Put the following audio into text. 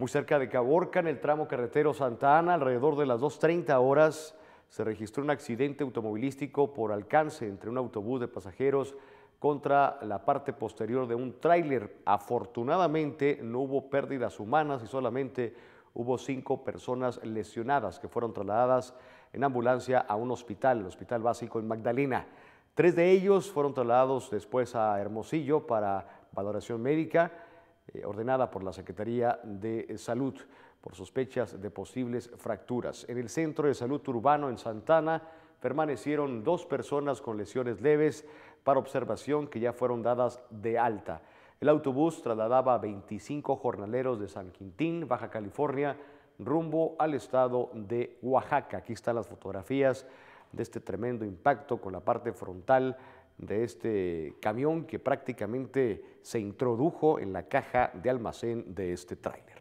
Muy cerca de Caborca, en el tramo carretero Santa Ana, alrededor de las 2.30 horas, se registró un accidente automovilístico por alcance entre un autobús de pasajeros contra la parte posterior de un tráiler. Afortunadamente no hubo pérdidas humanas y solamente hubo cinco personas lesionadas que fueron trasladadas en ambulancia a un hospital, el Hospital Básico en Magdalena. Tres de ellos fueron trasladados después a Hermosillo para valoración médica ordenada por la Secretaría de Salud por sospechas de posibles fracturas. En el Centro de Salud Urbano en Santana permanecieron dos personas con lesiones leves para observación que ya fueron dadas de alta. El autobús trasladaba a 25 jornaleros de San Quintín, Baja California, rumbo al estado de Oaxaca. Aquí están las fotografías de este tremendo impacto con la parte frontal de este camión que prácticamente se introdujo en la caja de almacén de este tráiler.